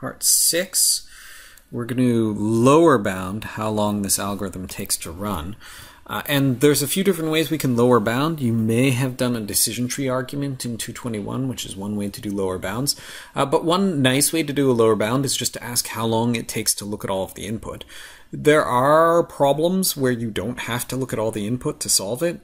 Part 6, we're going to lower bound how long this algorithm takes to run. Uh, and there's a few different ways we can lower bound. You may have done a decision tree argument in 221, which is one way to do lower bounds. Uh, but one nice way to do a lower bound is just to ask how long it takes to look at all of the input. There are problems where you don't have to look at all the input to solve it.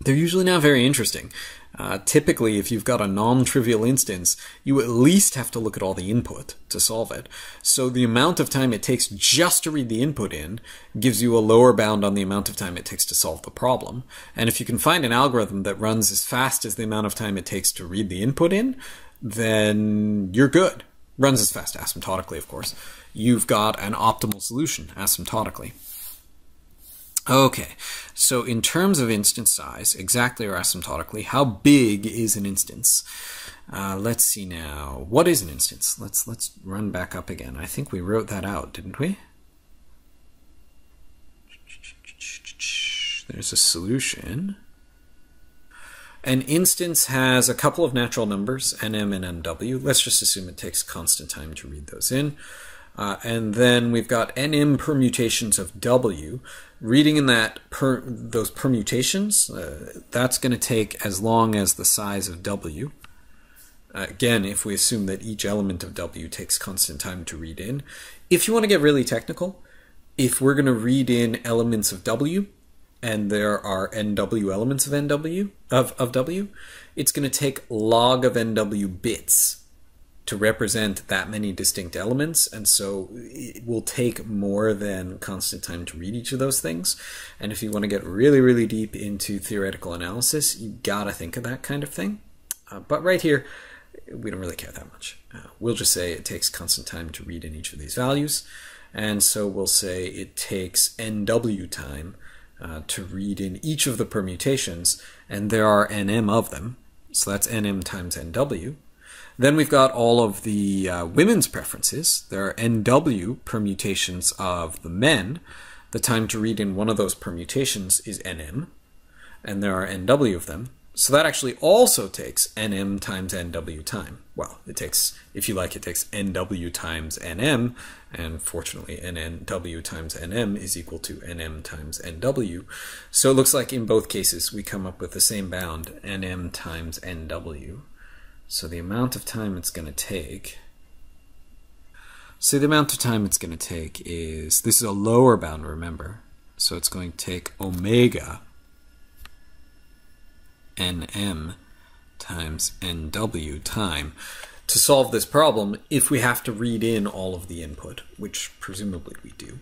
They're usually not very interesting. Uh, typically, if you've got a non-trivial instance, you at least have to look at all the input to solve it. So the amount of time it takes just to read the input in gives you a lower bound on the amount of time it takes to solve the problem. And if you can find an algorithm that runs as fast as the amount of time it takes to read the input in, then you're good. Runs as fast asymptotically, of course. You've got an optimal solution asymptotically. Okay, so in terms of instance size, exactly or asymptotically, how big is an instance? Uh, let's see now. What is an instance? Let's let's run back up again. I think we wrote that out, didn't we? There's a solution. An instance has a couple of natural numbers, nm and nw. Let's just assume it takes constant time to read those in. Uh, and then we've got nm permutations of w. Reading in that per, those permutations, uh, that's going to take as long as the size of w. Uh, again, if we assume that each element of w takes constant time to read in. If you want to get really technical, if we're going to read in elements of w, and there are nw elements of nw of, of w, it's going to take log of nw bits to represent that many distinct elements, and so it will take more than constant time to read each of those things. And if you want to get really, really deep into theoretical analysis, you gotta think of that kind of thing. Uh, but right here, we don't really care that much. Uh, we'll just say it takes constant time to read in each of these values, and so we'll say it takes nw time uh, to read in each of the permutations, and there are nm of them, so that's nm times nw. Then we've got all of the uh, women's preferences. There are NW permutations of the men. The time to read in one of those permutations is NM, and there are NW of them. So that actually also takes NM times NW time. Well, it takes, if you like, it takes NW times NM, and fortunately NNW times NM is equal to NM times NW. So it looks like in both cases we come up with the same bound, NM times NW. So the amount of time it's going to take, so the amount of time it's going to take is, this is a lower bound, remember. So it's going to take omega nm times nw time to solve this problem if we have to read in all of the input, which presumably we do.